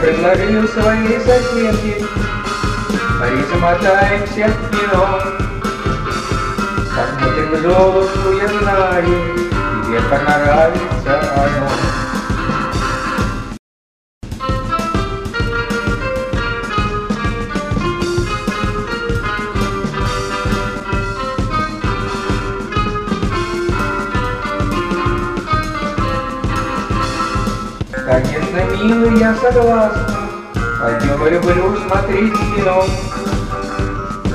Предложил своей соседке, Мари, замотаем всех в кино. Посмотрим Золушку, я знаю, Тебе понравится оно. Милый, я согласна, Пойдем, люблю смотреть кино.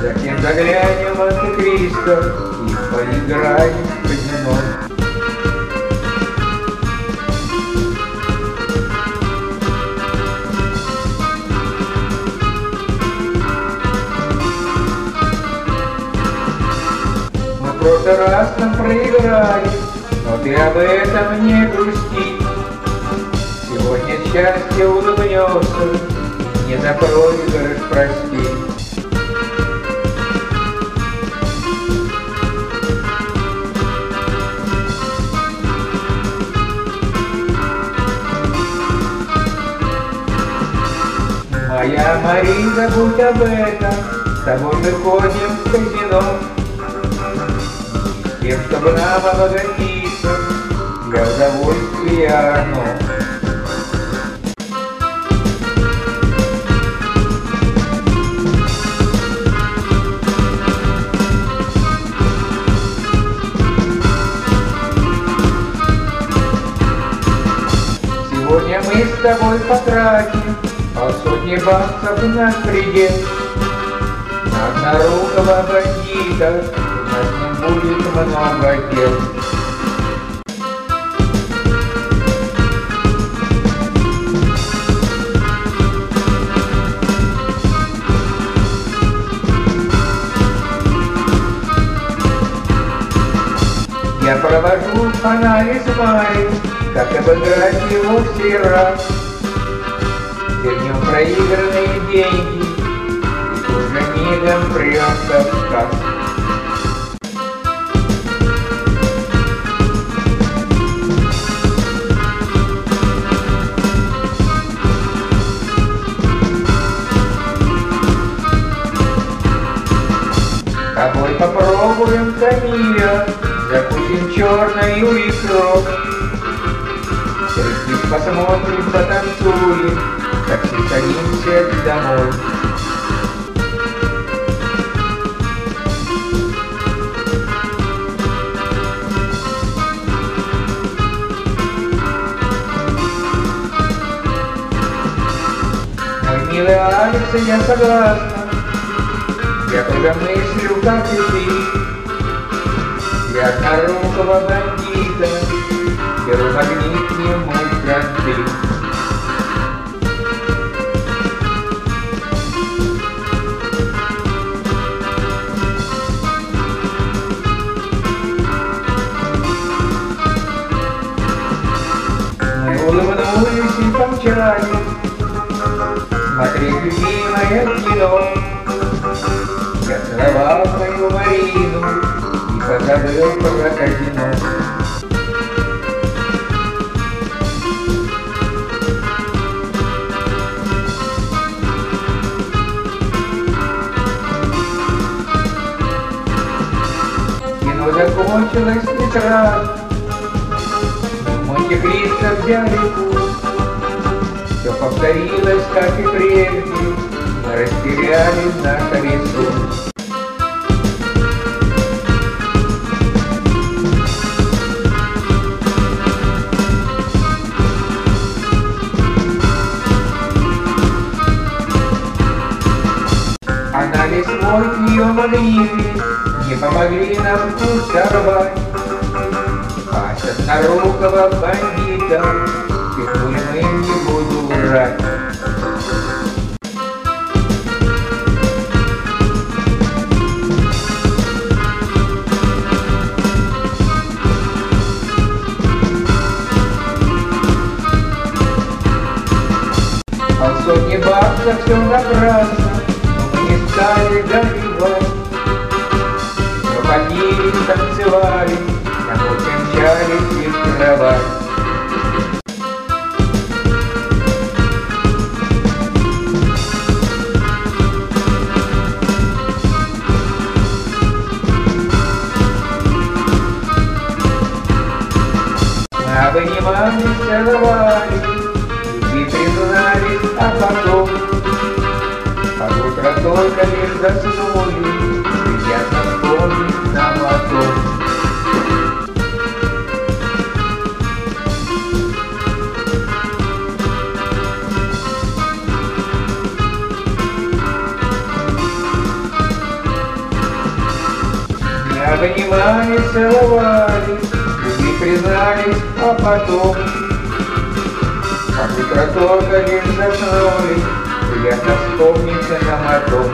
Затем заглянем в Монте-Кристо И поиграем в казино. Мы в раз нам проиграли, Но ты об этом не грусти. Счастье улыбнется, Не за проигрыш прости. Моя Мария, забудь об этом, С тобой мы ходим в казино. Тем, чтобы нам обогатиться, Для удовольствия оно. Тобой потратим полсотни баксов на. На однорукого бандита у нас не будет много дел. Я провожу анализ Майи, как обыграть его в сей раз. Вернем проигранные деньги, и тут же мигом прется в. Тобой попробуем камия, закусим черную икру. Через посмотрим, потанцуем, как все садимся домой. Мой милый Алекс, я согласна, я тоже мыслю, как и ты. Я однорукого бандита, беру магнит ему кранты. Мы улыбнулись и помчались Смотреть любимое кино Я целовал мою Марину И позабыл про казино Не сразу В Монте-Кристо взяли курс Все повторилось, как и прежде. Растеряли наш ресурс однорукого бандита Пихнули а потом Под утро только лишь заснули, Сидят на поле на мотор. Обнимались, целовались, не признались, а потом как микротока лишь заснули, приятно вспомнится нам о том,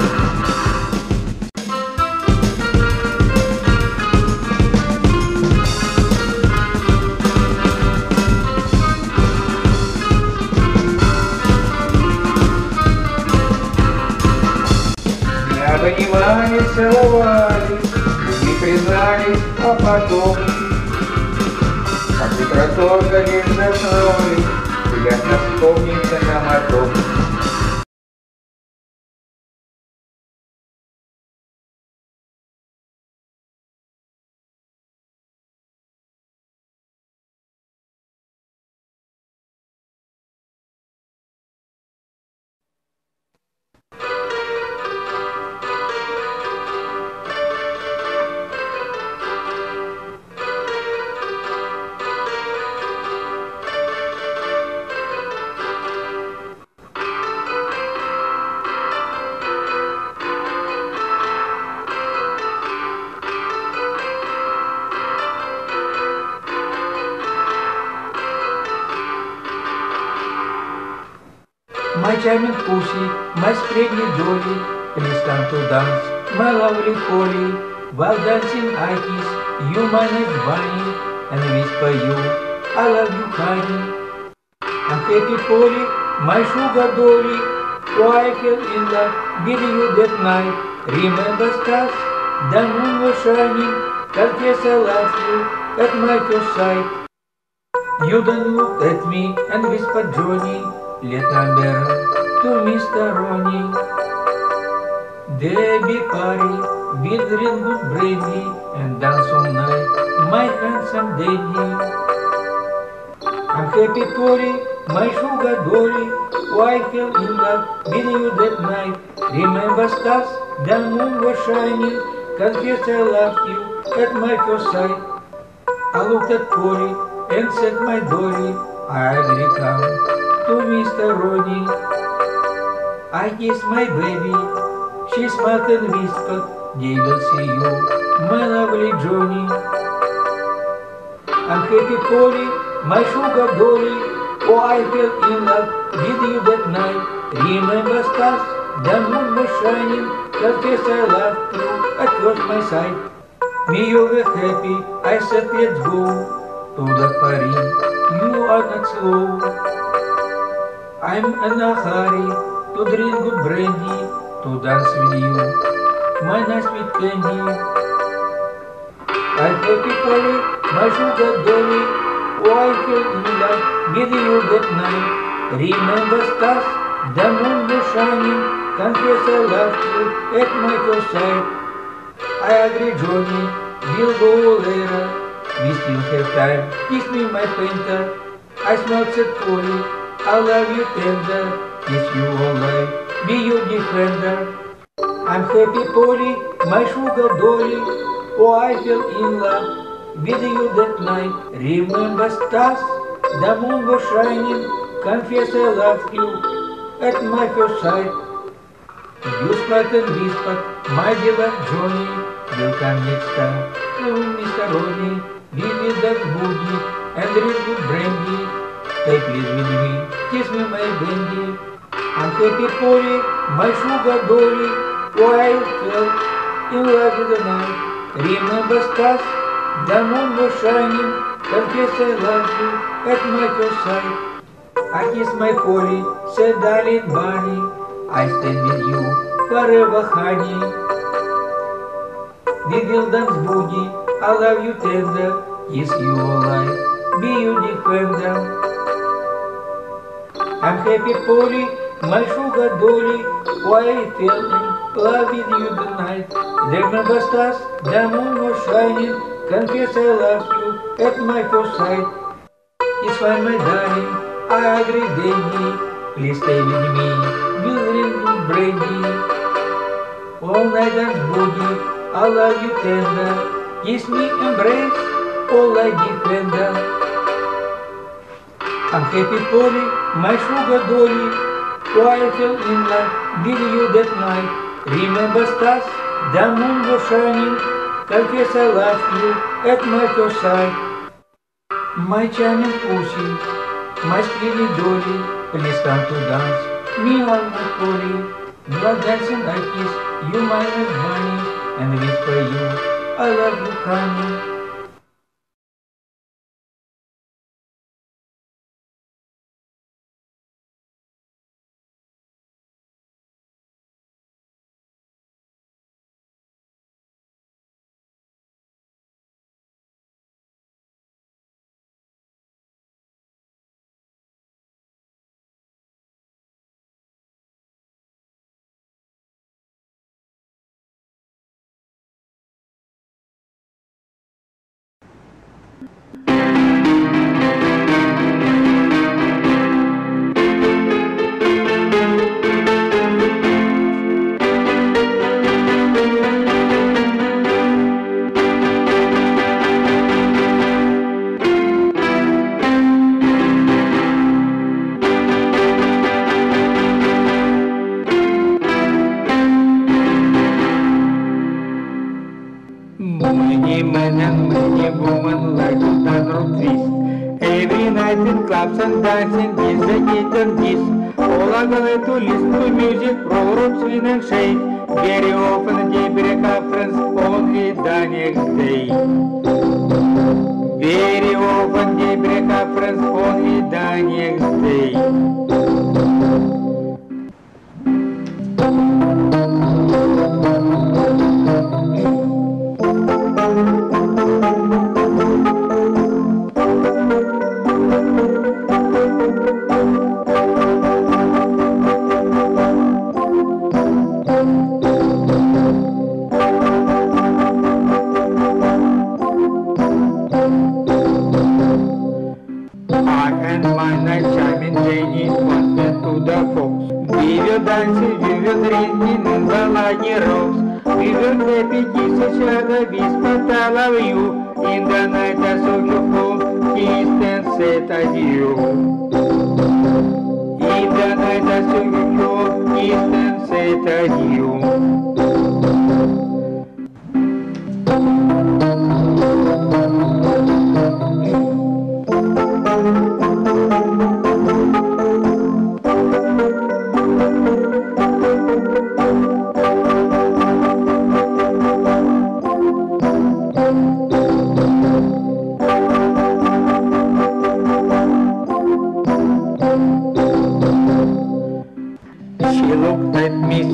обнимали, целовали и признались, а потом. Как микроторга лишь заснули, приятно вспомнится нам о with you that night. Remember stars, the moon was shining, confess I love you at my first sight. You don't look at me and whispered Johnny, let number to Mr. Ronnie. There be party with real good brandy and dance all night, my handsome daddy. I'm happy Polly, my sugar dolly, why I fell in love with you that night. Remember stars, the moon was shining, confess I loved you at my first sight. I looked at Polly and said, my dolly, I agree come to Mr. Ronnie. I kissed my baby, she smiled and whispered, they will see you, my lovely Johnny. I'm happy Polly, my sugar dolly, oh I fell in love with you that night. Remember stars, the moon was shining, confess I loved you at first my sight. Me you were happy, I said let's go to the party, you are not slow. I'm in a hurry to drink good brandy, to dance with you, my nice sweet candy. I'm happy Polly, my sugar dolly, oh I fell in love with you that night. Remember stars, the moon was shining, confess I loved you at first sight. I agree Johnny, we'll go later, we still have time, kiss me my painter. I smiled said Polly, I love you tender, kiss you all night, be your defender. I'm happy Polly, my sugar dolly, oh I fell in love with you that night. Remember stars, the moon was shining, confess I loved you at my first sight. Yusplatin Vispat, my dear Johnny, you can mix the room, Mr. Rony, we will that boogie, and there is good brandy. Take please with me, Jūs platan vispār, maģila džoni, vilkam iekstā, savu mistaroni, vivi dar būgi, feel in love with the night. Remember stars, the moon was shining, tel, ilagdana, I bastas, you, at my first sight. I kiss my Polly, said darling Barney, love with was shining, confess I love you with you love you tender, kiss you all life, be your defender. I'm happy Polly, my sugar dolly, why I fell in love with you tonight. Remember stars, the moon was shining, confess I loved you at my first sight. It's fine my darling, I agree Dandy, please stay with me, Юрину бреди. Olaydan bugün ala gitenda Есть me embrace all I dependa I'm happy Polly, my sugar dolly I fell in love with you that night Remember stars, the moon was shining Confess I loved you at my first sight My charming pussy, my sweetie dolly Please come to dance Me and my the story. Your dancing like this, you might have money, and whisper you, I love you, honey.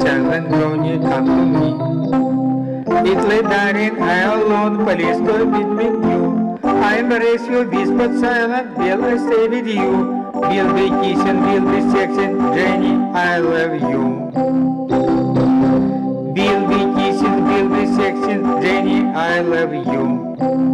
jangan zonye kapumi. It lay darin I alone police go with me. I embrace you, whisper silent, will I stay with you? Will be kissing, will be sexing, Jenny, I love you. Will be kissing, will be sexing, Jenny, I love you.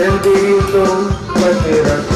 Teu direito vai ter a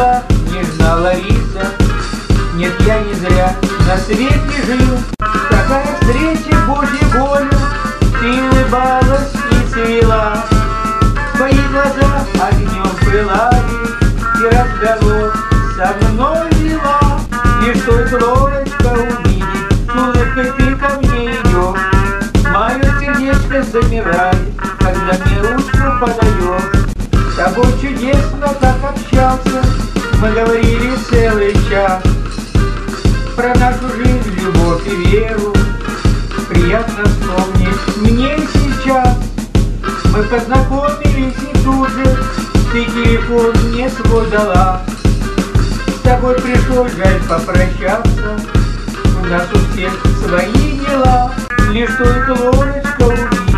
была, не знала риса. Нет, я не зря на свете жил. Такая встреча Божьей волю, ты улыбалась и цвела. Твои глаза огнем пылали, и разговор со мной вела. Лишь той троечка увидит, с улыбкой ты ко мне идешь. Мое сердечко замирает, когда мне руку подаешь. С тобой чудесно так общался, мы говорили целый час Про нашу жизнь, любовь и веру. Приятно вспомнить мне сейчас Мы познакомились и тут же Ты телефон мне свой дала. С тобой пришлось жаль попрощаться. У нас у всех свои дела. Лишь только Лорочка уйди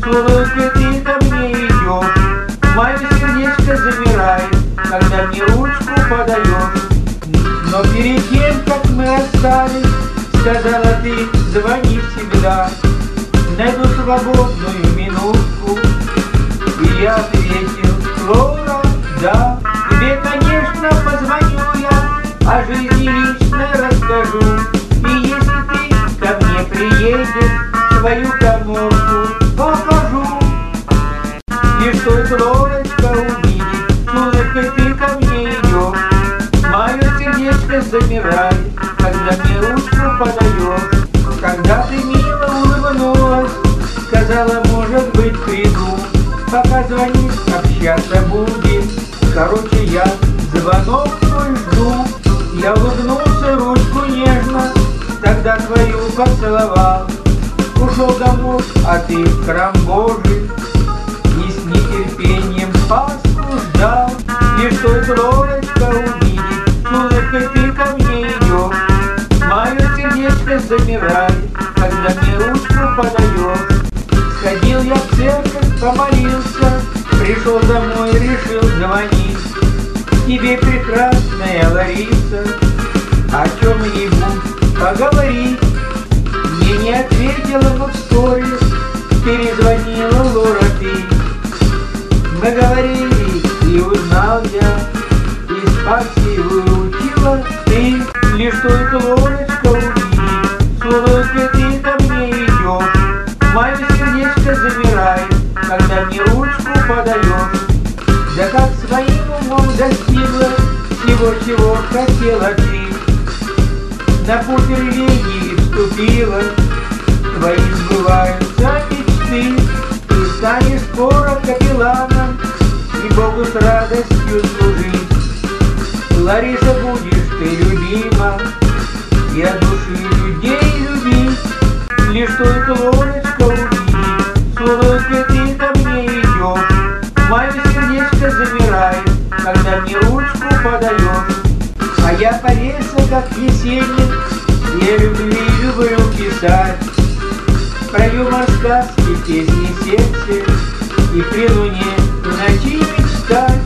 С улыбкой ты ко мне идешь Мое сердечко замирает когда мне ручку подаешь. Но перед тем, как мы расстались, сказала ты, звони всегда. Найду свободную минутку, и я ответил, Лора, да, тебе, конечно, позвоню я, о жизни личной расскажу. И если ты ко мне приедешь, свою коморку покажу. Лишь только Лорочка увидит, подаешь. Когда ты мило улыбнулась, сказала, может быть, приду. Пока звонишь, общаться будем. Короче, я звонок твой жду. Я улыбнулся, ручку нежно, тогда твою поцеловал. Ушел домой, а ты в храм Божий, И с нетерпением Пасху ждал. Лишь только Лорочка замирает, когда мне ручку подаешь. Сходил я в церковь, помолился, Пришел домой, решил звонить. Тебе, прекрасная Лариса, О чем-нибудь поговорить. Мне не ответила, но вскоре Перезвонила Лора ты. Мы говорили, и узнал я, И спаси выучила ты. Лишь только Лорочка своим умом достигла Всего, чего хотела ты. На путь религии вступила, Твои сбываются мечты, Ты станешь скоро капелланом И Богу с радостью служить. Лариса, будешь ты любима, И от Мне ручку подаешь. А я повесил, как Есенин, Я любви люблю писать. Про юмор сказки, песни сердце, И при луне в ночи мечтать.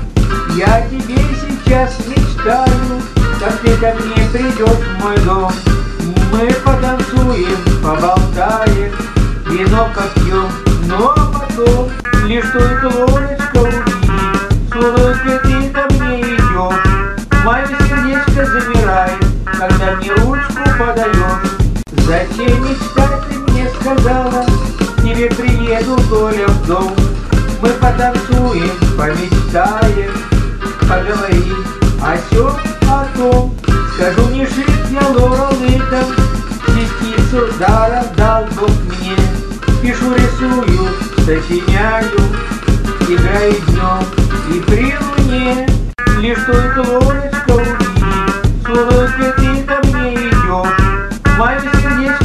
Я тебе сейчас мечтаю, Как ты ко мне придешь в мой дом. Мы потанцуем, поболтаем, Вино попьем, но потом Лишь только Лорочка увидит, С когда мне ручку подаешь. Зачем мечтать ты мне сказала, тебе приеду, Толя, в дом. Мы потанцуем, помечтаем, поговорим о сём, о том. Скажу, не шиб я Лора лыком, частицу дара дал Бог мне. Пишу, рисую, сочиняю, играю днем и при луне. Лишь только Лорочка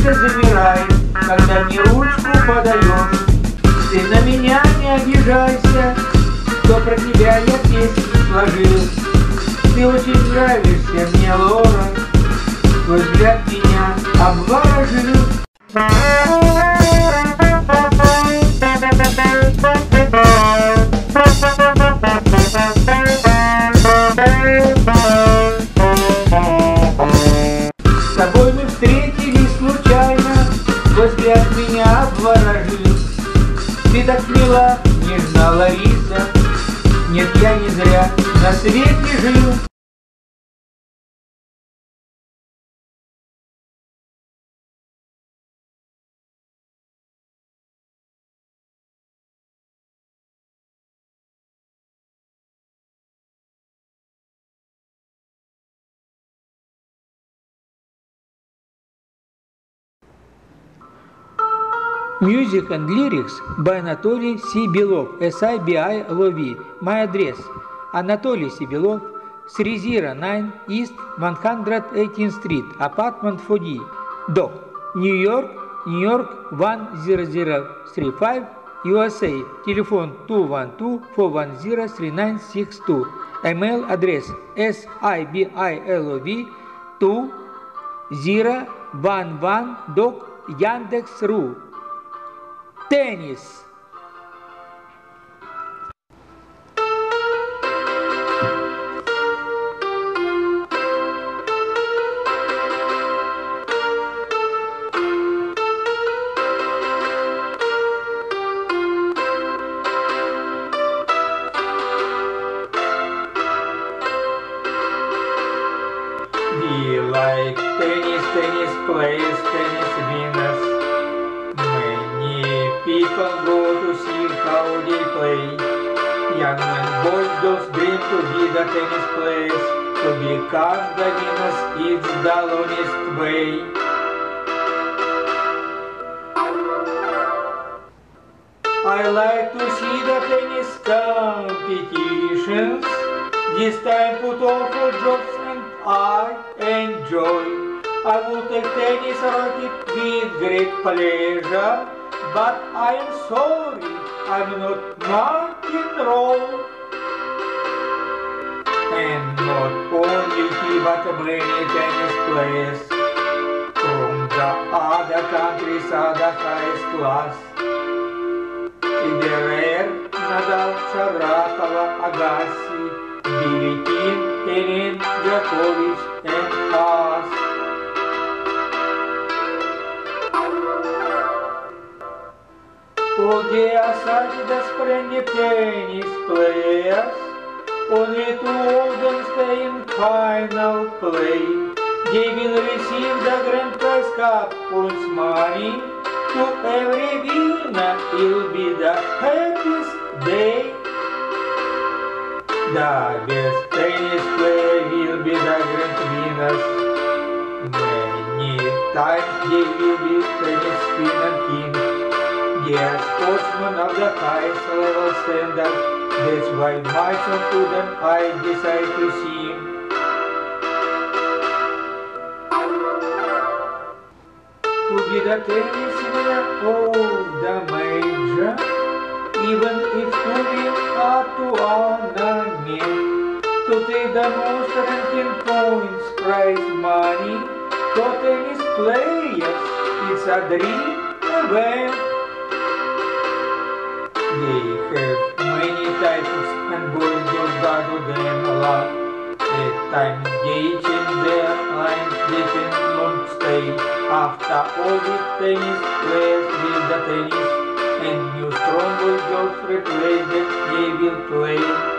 сердечко замирает, когда мне ручку подаешь. Ты на меня не обижайся, что про тебя я песню сложил. Ты очень нравишься мне, Лора, твой взгляд меня обворожил. Мила, нежна, Лариса, Нет, я не зря на свете жил. Music and lyrics by Anatoly Сибилов, SIBI Лови. My address Anatoly Сибилов, 309 East 118th Street, apartment 4D, Dock. New York, New York 10035, USA. Телефон 212-410-3962. Email адрес sibilov 2011 Яндекс.ру. Теннис. Splendid tennis players, only of them stay in final play. They will receive the Grand Prize Cup points money. To every winner it will be the happiest day. The best tennis player will be the grand winners. Many times they will be tennis queen and king. Are sportsmen of the highest level standard. That's why my son to them I decide to sing. To be the tennis winner of the major, even if to win up to ornament, to take the most ranking points, prize money, for tennis players, it's a dream event. They have many titles and boys don't bother them a lot. At times they change their lines, they cannot stay. After all the tennis players with the tennis and new stronger girls replace them, they will play.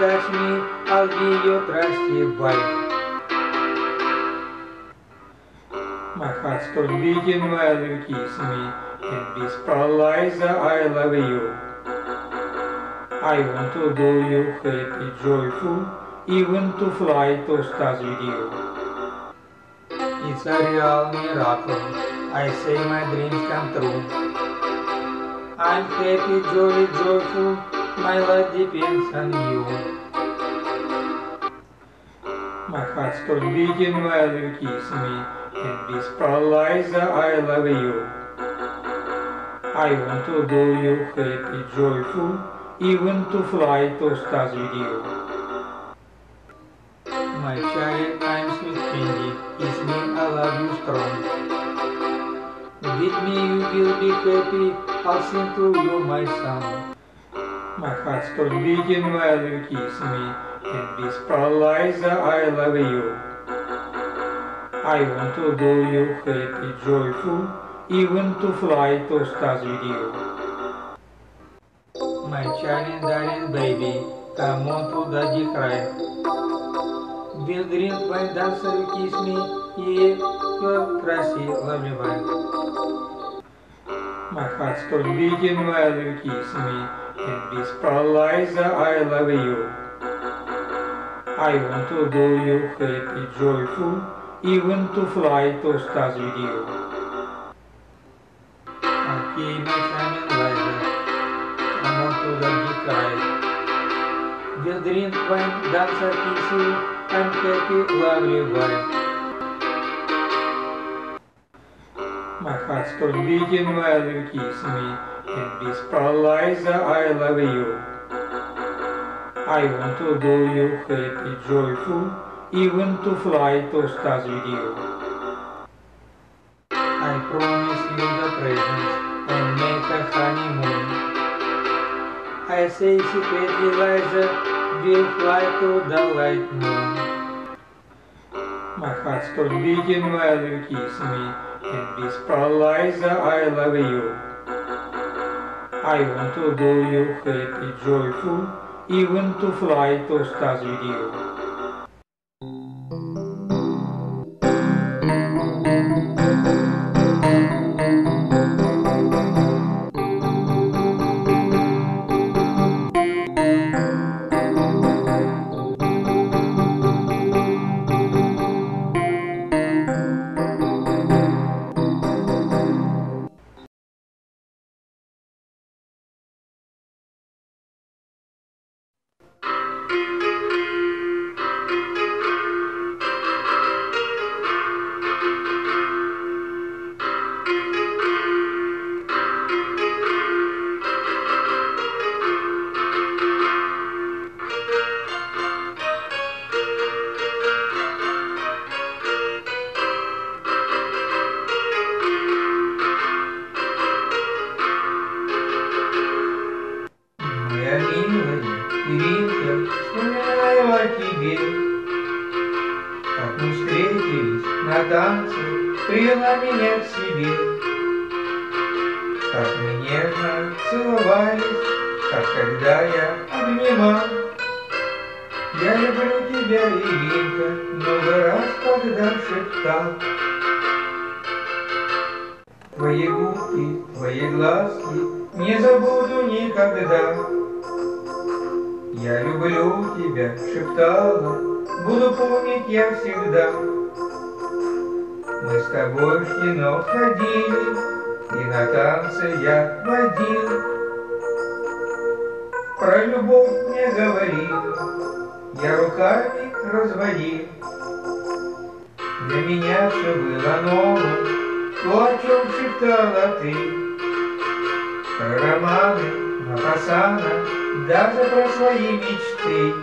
Touch me, I'll be your trusty wife. My heart stops beating while you kiss me, and whisper Liza, I love you. I want to do you happy, joyful, even to fly to stars with you. It's a real miracle. I say my dreams come true. I'm happy, jolly, joyful. My life depends on you. My heart stops beating while you kiss me, and whisper, Liza, I love you. I want to do you happy, joyful, even to fly to stars with you. My child, I'm sweet candy, kiss me, I love you strong. With me you will be happy, I'll sing to you my song. My heart's beating while you kiss me, and whisper, Liza, I love you. I want to do you happy, joyful, even to fly to stars with you. My charming darling baby, come on to daddy cry. We'll drink wine, dancer, you kiss me, yeah, you're crazy, lovely wife. My heart's beating while you kiss me, and whisper, Liza, I love you. I want to do you happy, joyful, even to fly to stars with you. Okay, my charming Liza, come on to the big ride. We'll drink wine, dance, and kiss you, I'm happy, lovely wife. My heart stops beating while you kiss me, and whisper, Liza, I love you. I want to do you happy, joyful, even to fly to stars with you. I promise you the presents and make a honeymoon. I say secretly, Liza, we'll fly to the light moon. My heart stops beating while you kiss me, and whisper, Liza, I love you. I want to do you happy, joyful, even to fly to stars with you. Мапасана, даже про свои мечты.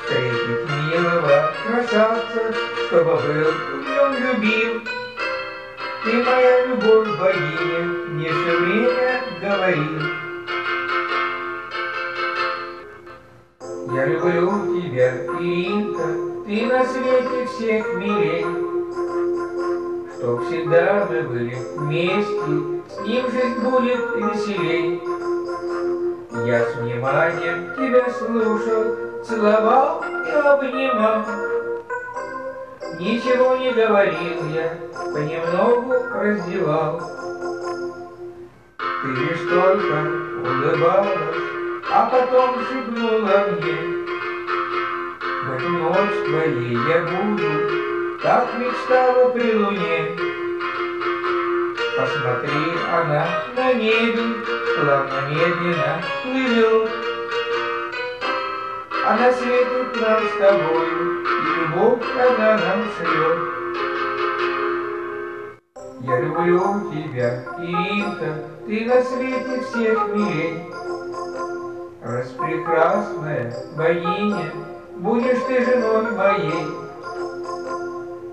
Встретить милого красавца, чтобы был в нем любим. Ты моя любовь, богиня, мне все время говорил. Я люблю тебя, Иринка, ты на свете всех милей. Чтоб всегда мы были вместе, с ним жизнь будет веселей. Я с вниманием тебя слушал, целовал и обнимал. Ничего не говорил я, понемногу раздевал. Ты лишь только улыбалась, а потом шепнула мне. В эту ночь твоей я буду, как мечтала при луне. Посмотри, она на небе, плавно медленно плывет. Она светит нам с тобою, и любовь она нам шлет. Я люблю тебя, Иринка, ты на свете всех милей. Распрекрасная богиня, будешь ты женой моей.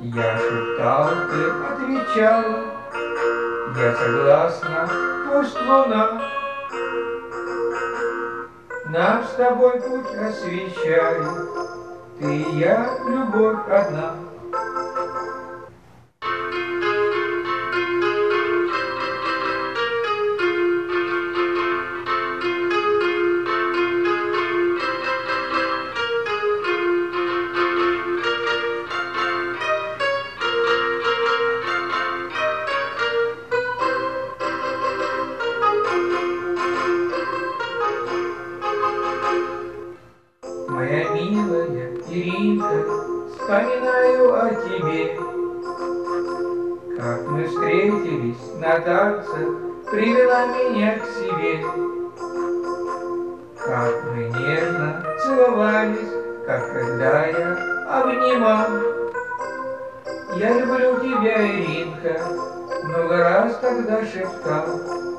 Я шептал, ты отвечала, я согласна, пусть луна Наш с тобой путь освещает, ты и я, любовь одна. Танце, привела меня к себе. Как мы нежно целовались, как когда я обнимал. Я люблю тебя, Иринка, много раз тогда шептал.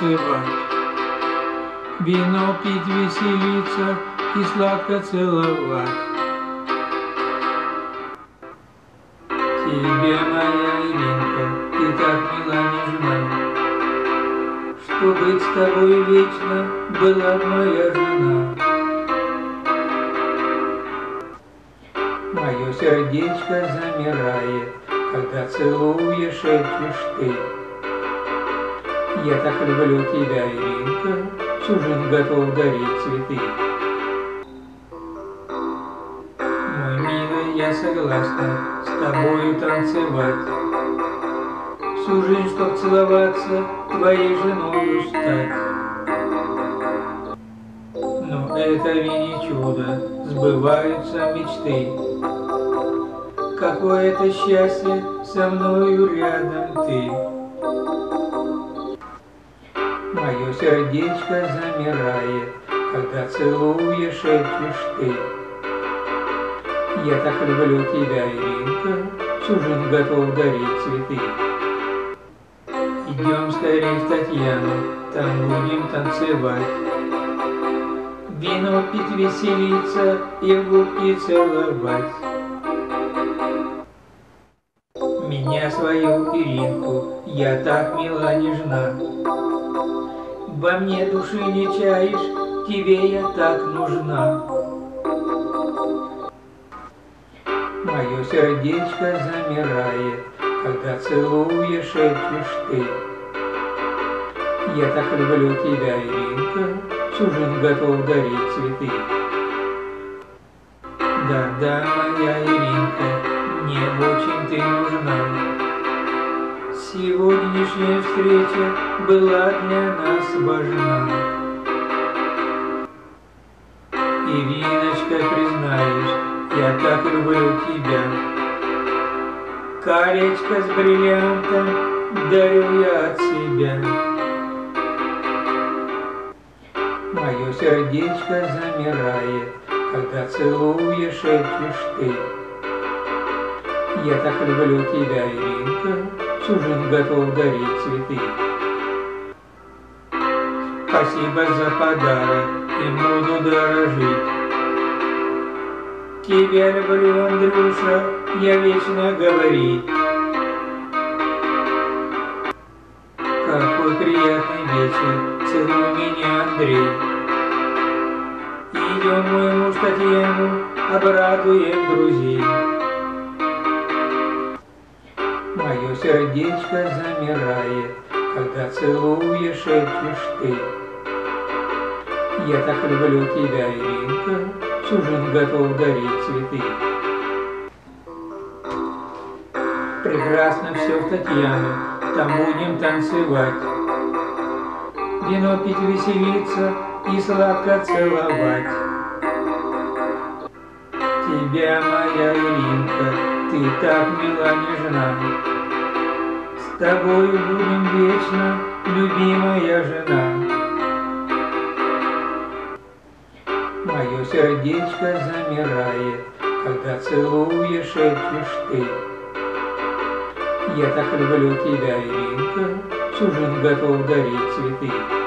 Танцевать. Вино пить, веселиться и сладко целовать. Тебе, моя Иринка, ты так мила нежна, Что быть с тобой вечно была моя жена. Мое сердечко замирает, когда целуешь, шепчешь ты. Я так люблю тебя, Иринка, всю жизнь готов дарить цветы. Мой милый, я согласна с тобою танцевать. Всю жизнь, чтоб целоваться, твоей женою стать. Но это ли не чудо, сбываются мечты. Какое это счастье, со мною рядом ты. Мое сердечко замирает, когда целуешь, шепчешь ты. Я так люблю тебя, Иринка, всю жизнь готов дарить цветы. Идем скорее в Татьяну, там будем танцевать. Вино пить, веселиться и в губки целовать. Меня свою Иринку, я так мила нежна. Во мне души не чаешь, тебе я так нужна. Мое сердечко замирает, когда целуешь, шепчешь ты. Я так люблю тебя, Иринка, всю жизнь готов дарить цветы. Да-да, моя Иринка, мне очень ты нужна. Сегодняшняя встреча была для нас важна. Ириночка, признаешь, я так люблю тебя. Колечко с бриллиантом дарю я от себя. Мое сердечко замирает, когда целуешь, шепчешь ты. Я так люблю тебя, Иринка, жизнь готов дарить цветы. Спасибо за подарок, и буду дорожить. Тебя люблю, Андрюша, я вечно говорить. Какой приятный вечер, целуй меня, Андрей. Идем мой муж Татьяну, обрадуем друзей. Мое сердечко замирает, когда целуешь, шепчешь ты. Я так люблю тебя, Иринка, всю жизнь готов дарить цветы. Прекрасно все в Татьяну, там будем танцевать. Вино пить, веселиться и сладко целовать. Тебя, моя Иринка, ты так мила нежна. Тобою будем вечно, любимая жена. Мое сердечко замирает, когда целуешь, шепчешь ты. Я так люблю тебя, Иринка, всю жизнь готов дарить цветы.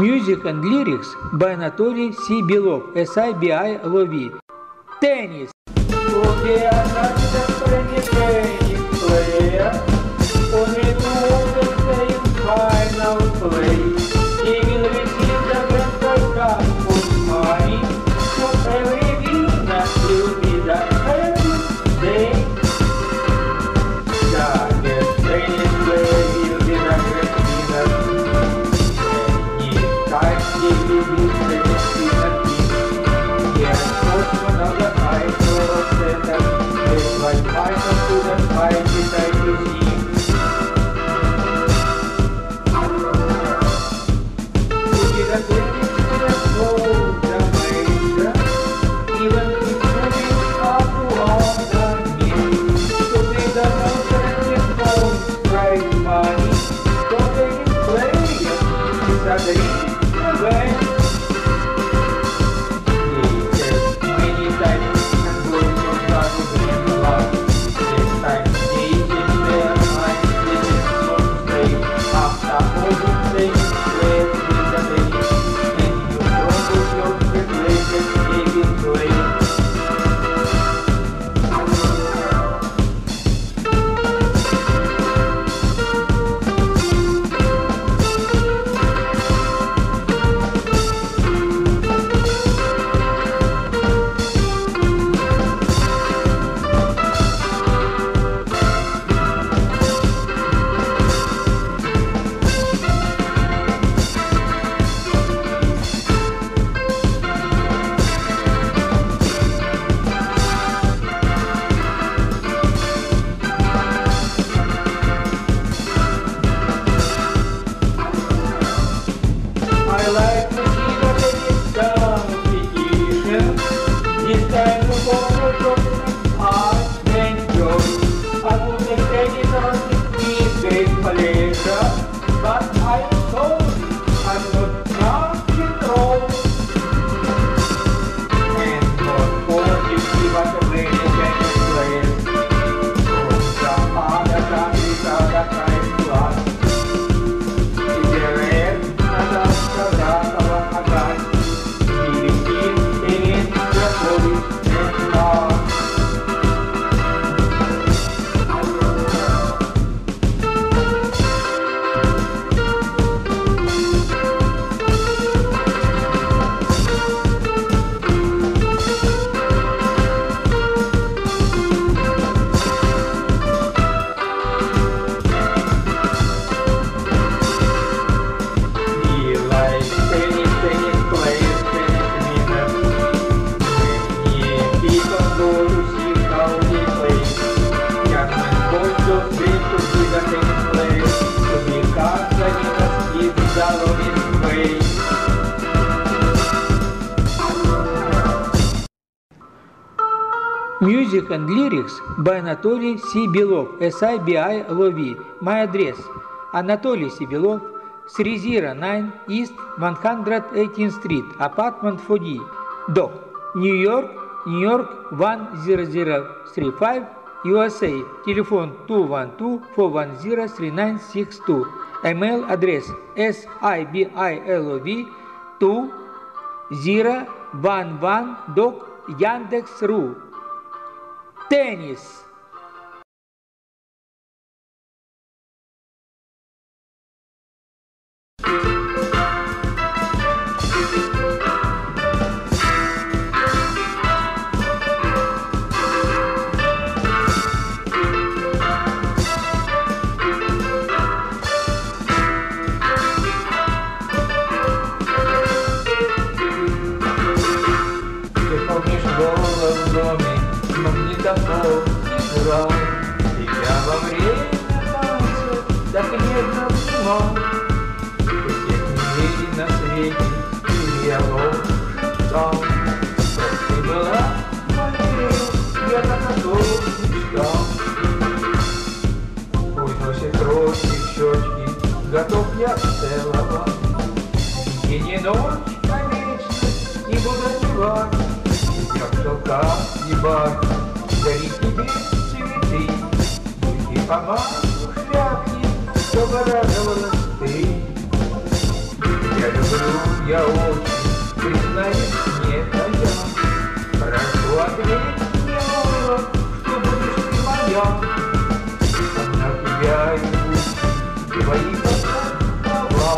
Music and Lyrics by Anatoly C. Белов, SIBI Лови. Теннис. Music and lyrics by Anatoly Сибилов, SIBI Лови. My address. Анатолий Сибилов, 309 East 118th Street, apartment 4D. Dock, New York, New York 10035, USA. Телефон 212-410-3962. Email адрес sibilov 2011 doc Яндекс.ру. Теннис. Обнимал Ты всех и я шептал Как ты была я так Пусть носит рощи щечки, готов я целовать. И ночь вечность не буду одевать Тебя в шелках ебать, дарить тебе цветы. Пусть и чтобы радовалась ты. Я люблю, я очень, признаюсь, не тая Прошу ответь мне, мама, что будешь ты моя. Одна тебя и буду, твои слова.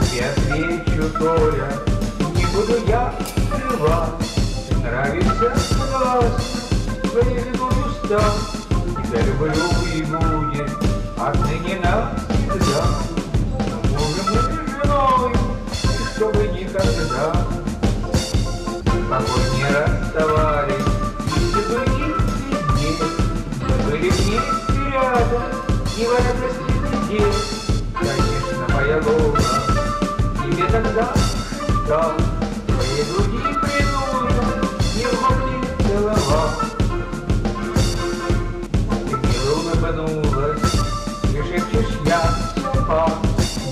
Тебе отвечу, Толя, не буду я скрывать. Нравится глаз, твоей любовь устал. Тебя люблю и будет отныне навсегда. Мужем и женой, и чтобы никогда Покой не расставались, и все были везде. Мы были вместе рядом, и в радости где. Конечно, моя луна, тебе тогда шептал, целовал. Ты мило улыбнулась, и шепчешь я спал.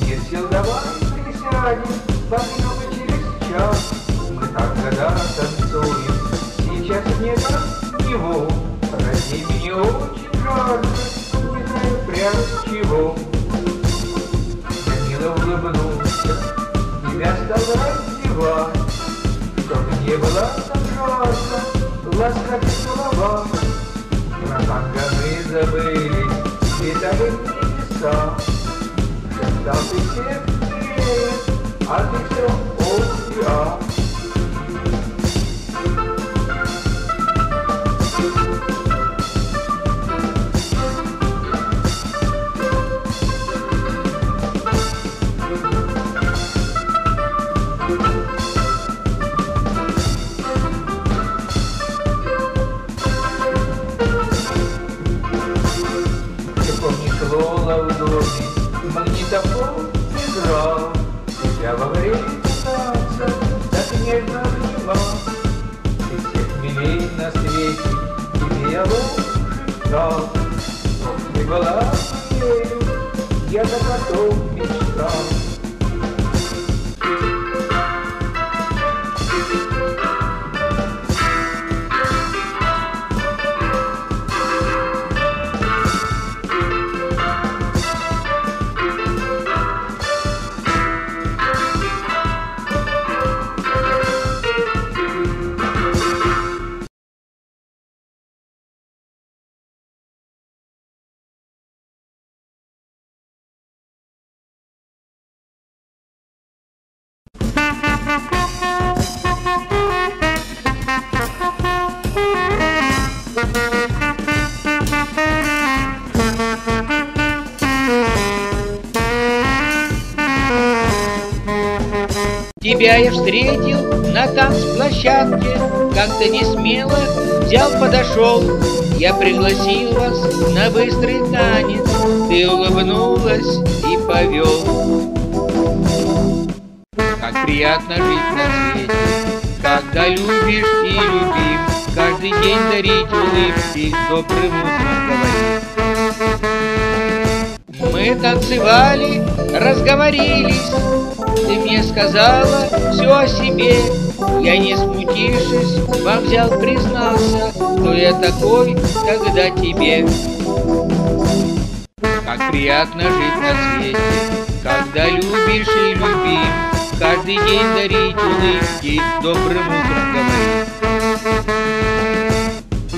Нет сил, давай присядем, погнем через час. Мы так года танцуем, сейчас не до него. Прости, мне очень жарко, не знаю прям чего. Мило улыбнулся, тебя стал раздевать, Чтобы не было так жарко, ласкать слова. Про мы забыли, летали в небеса. Шептал ты привет, а ты все и ах. Свете, я лучше стал. Ох, ты была моею, я так о встретил на танцплощадке, Как-то не смело взял, подошел. Я пригласил вас на быстрый танец, Ты улыбнулась и повел. Как приятно жить на свете, когда любишь и любим, Каждый день дарить улыбки, добрым утром говорить. Мы танцевали, разговорились, Ты мне сказала все о себе, Я не смутившись, вам взял, признался, Кто я такой, когда тебе. Как приятно жить на свете, когда любишь и любим, Каждый день дарить улыбки, добрым утром говорить.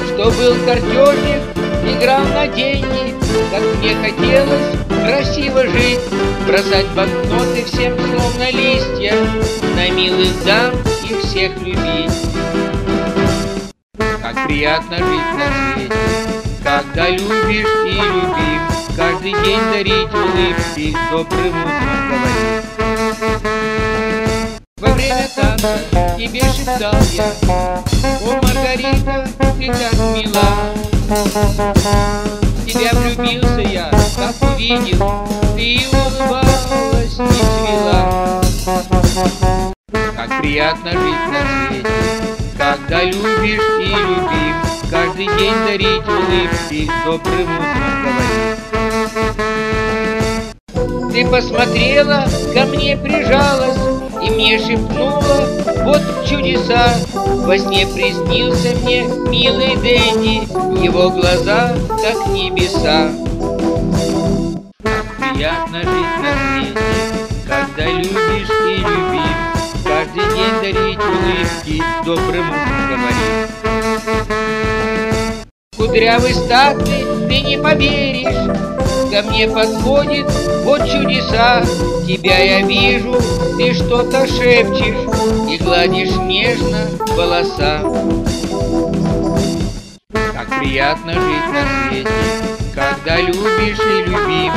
Что был картежник, играл на деньги, Как мне хотелось красиво жить, Бросать банкноты всем словно листья, На милых дам и всех любить. Как приятно жить на свете, когда любишь и любим, Каждый день дарить улыбки, добрым утром говорить. Во время танца тебе шептал я, О, Маргарита, ты так мила. Тебя влюбился я, как увидел, Ты улыбалась, и цвела. Как приятно жить на свете, когда любишь и любим, Каждый день дарить улыбки, добрым утром говорить. Ты посмотрела, ко мне прижалась И мне шепнула, вот чудеса! Во сне приснился мне милый Дэнди Его глаза, как небеса. Приятно жить на свете Когда любишь и любим Каждый день дарить улыбки Добрым утром говорить. Кудрявый статный, ты не поверишь ко мне подходит, вот чудеса, Тебя я вижу, ты что-то шепчешь И гладишь нежно волоса. Как приятно жить на свете, Когда любишь и любим,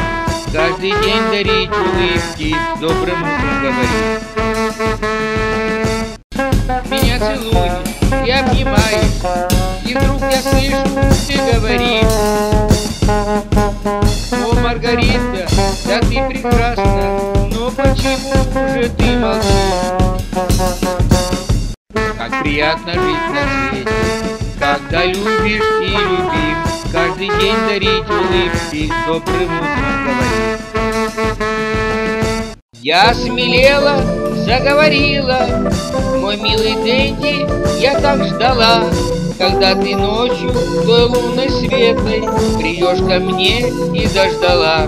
Каждый день дарить улыбки, Добрым говорить. Меня целуешь и обнимаешь, И вдруг я слышу, ты говоришь, о, Маргарита, да ты прекрасна, но почему же ты молчишь? Как приятно жить на свете, когда любишь и любим, Каждый день дарить улыбки, добрым утром говорить. Я смелела, заговорила, мой милый Дэнди, я так ждала, когда ты ночью той лунной светлой Придешь ко мне и дождала.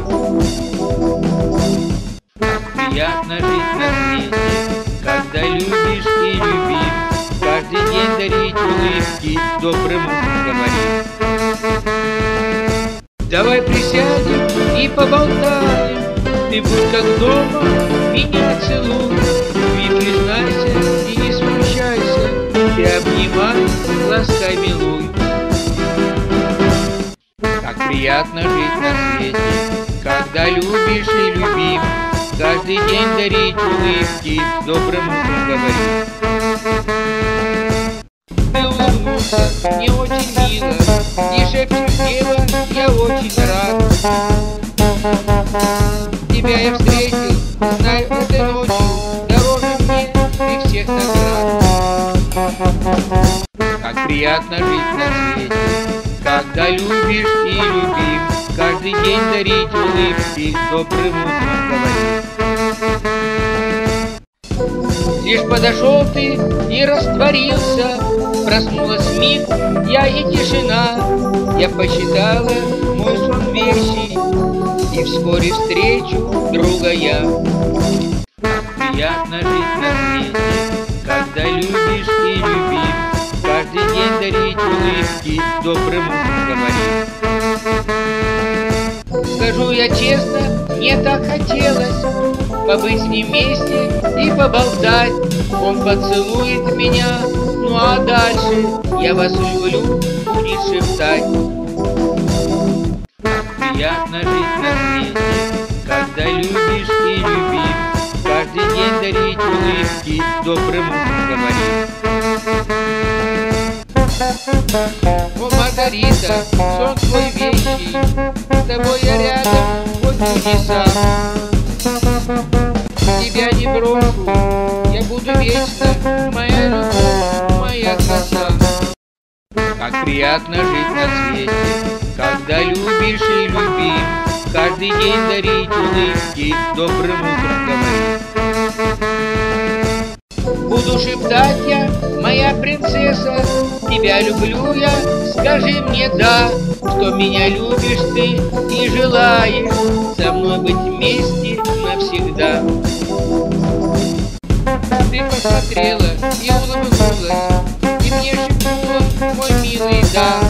Приятно жить на свете, когда любишь и любим, Каждый день дарить улыбки, добрым говорить. Давай присядем и поболтаем, Ты будь как дома, меня целуй, И признайся, и не смущайся, Ты обнимай, ласкай, милуй. Как приятно жить на свете, когда любишь и любим, Каждый день дарить улыбки, добрым утром говорить. Улыбнулся, не очень мило, И шепчешь, дева, я очень рад. Тебя я встретил, знаю, этой ночью, Дороже мне ты всех наград. Как приятно жить на свете, когда любишь и любим, Каждый день дарить улыбки, добрым утром говорить. Лишь подошел ты и растворился, Проснулась миг, я и тишина, Я посчитала мой сон вещи, И вскоре встречу друга я. Приятно жить на свете, когда любишь и любим, Каждый день дарить улыбки, добрым говорить. Скажу я честно, мне так хотелось Побыть с ним вместе и поболтать. Он поцелует меня, ну а дальше Я вас люблю, будет шептать приятно жить на свете, когда любишь и любим Каждый день дарить улыбки, добрым говорить о, Маргарита, сон твой вещий, С тобой я рядом, вот чудеса. Тебя не брошу, я вечно, моя любовь, моя краса. Как приятно жить на свете, когда любишь и любим, Каждый день дарить улыбки, добрым утром говорить. Буду шептать я, моя принцесса, Тебя люблю я, скажи мне да, Что меня любишь ты и желаешь Со мной быть вместе навсегда. Ты посмотрела и улыбнулась, И мне шепнула, мой милый, да.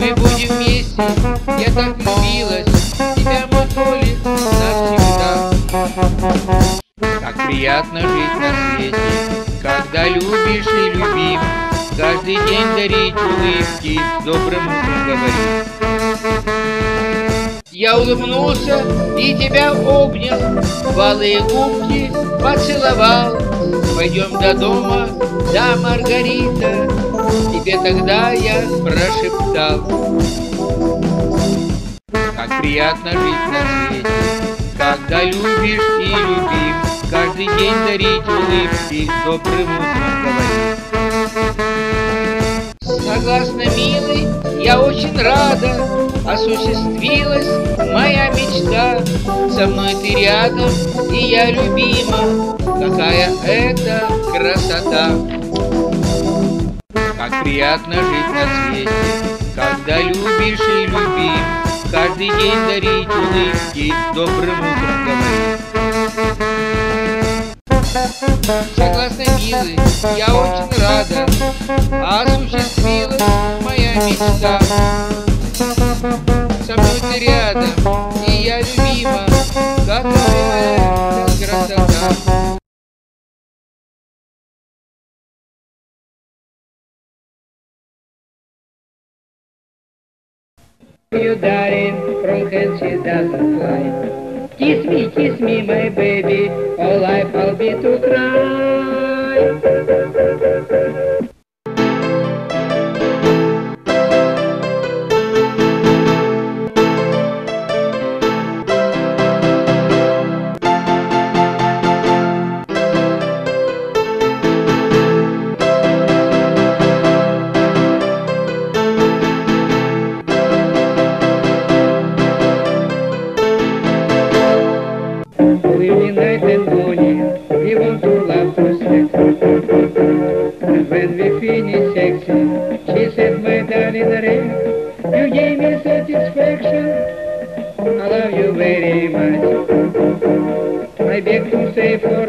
Мы будем вместе, я так влюбилась, Тебя, мой Толик, навсегда. Как приятно жить на свете, Когда любишь и любим, Каждый день дарить улыбки, Добрым утром говорить. Я улыбнулся и тебя обнял, Валые губки поцеловал. Пойдем до дома, да, Маргарита, Тебе тогда я прошептал. Как приятно жить на свете, Когда любишь и любим, Каждый день дарить улыбки, Добрым утром говорить. Согласно, милый, я очень рада, Осуществилась моя мечта, Со мной ты рядом, и я любима, Какая это красота! Как приятно жить на свете, Когда любишь и любим, Каждый день дарить улыбки, Добрым утром говорить. Согласно, милый, я очень рада, Осуществилась моя мечта. Со мной ты рядом, и я любима, Какая это красота! You darling, from she doesn't fly. Kiss me, kiss me, my baby, all life I'll be to cry. You gave me satisfaction. I love you very much. I beg to say forever,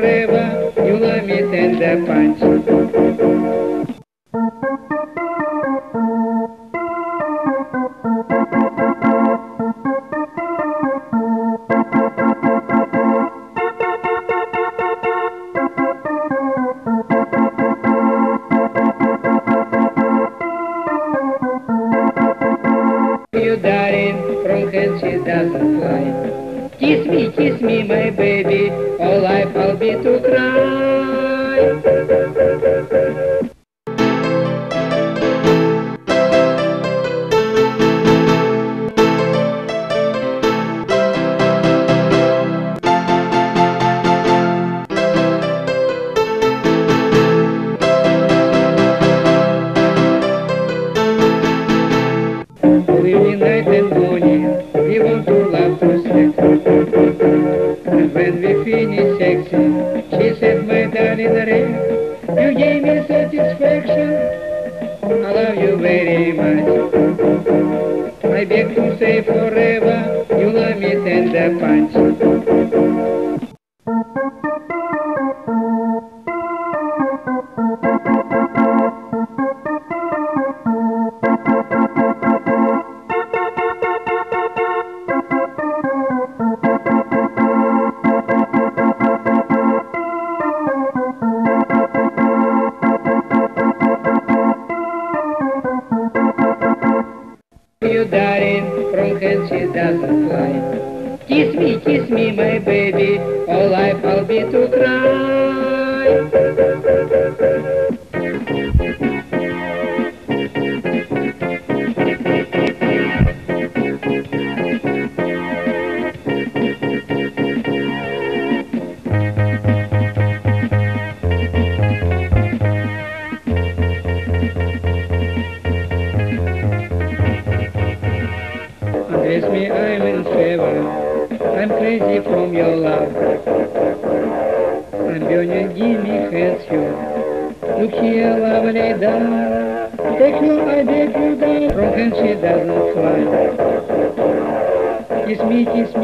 Kiss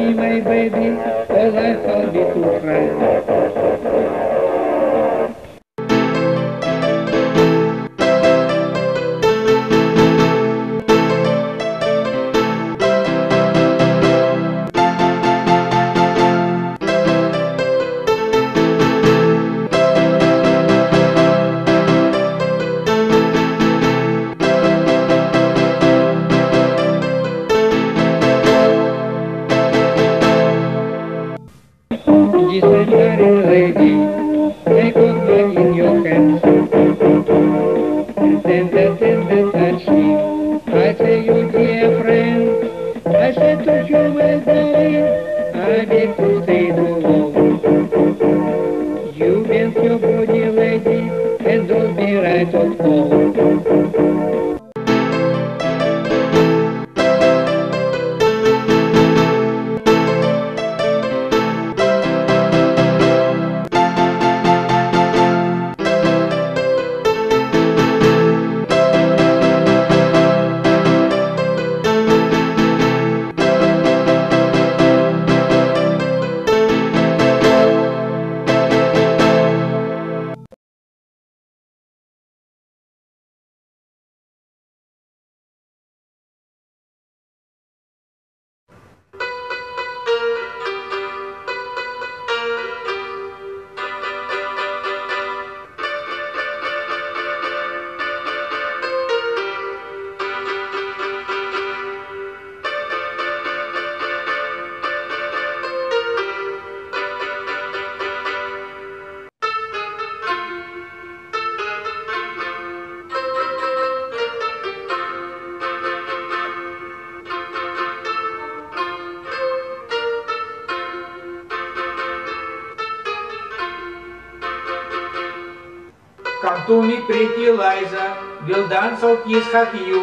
Come to me, pretty Liza, we'll dance or kiss hug you.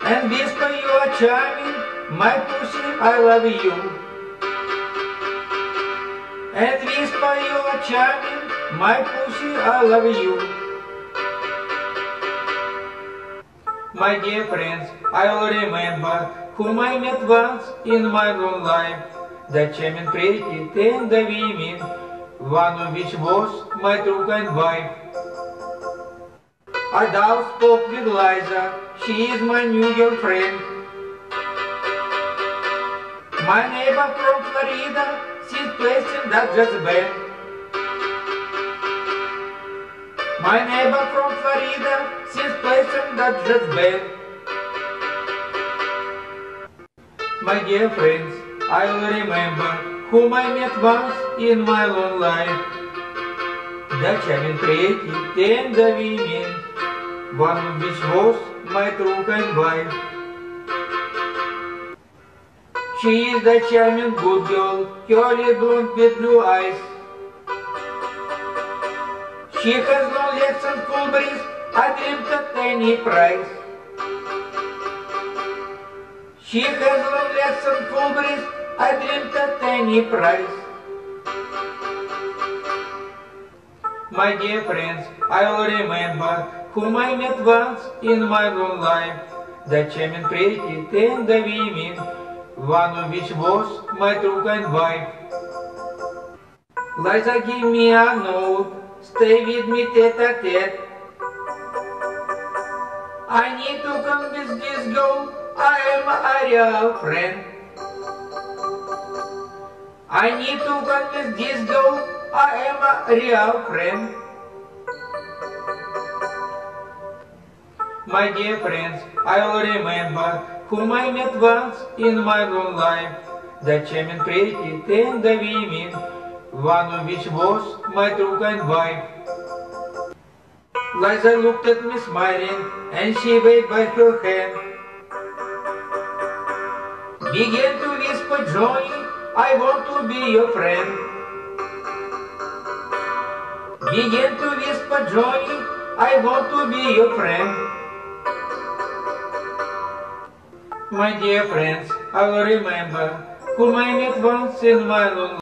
And whisper you are charming, my pussy, I love you. And whisper you are charming, my pussy, I love you. My dear friends, I'll remember whom I met once in my own life, that charming, pretty, tender women, one of which was my true kind wife. I now spoke with Liza, she is my new girlfriend. My neighbor from Florida, she's placing that just band. My neighbor from Florida, she's placing that just band. My dear friends, I'll remember whom I met once in my long life. Charming, pretty, tender women, one of which was my true kind wife. She is charming good girl, curly blonde with blue eyes. She has long legs and full breast, dreamt at any price. She has long legs and full breast, I dreamt at any price. My dear friends, I'll remember whom I met once in my own life, the charming, pretty, tender women, one of which was my true kind wife. Liza, give me a note, stay with me tete-a-tete. I need to convince this girl I am a real friend. I need to convince this girl I am a real friend. My dear friends, I'll remember whom I met once in my own life, the charming, pretty, and the women, one of which was my true kind wife. Liza looked at me smiling, and she waved by her hand. Began to whisper, Johnny, I want to be your friend. Began to whisper, Johnny, I want to be your friend. My dear friends, I will remember whom I met once in my long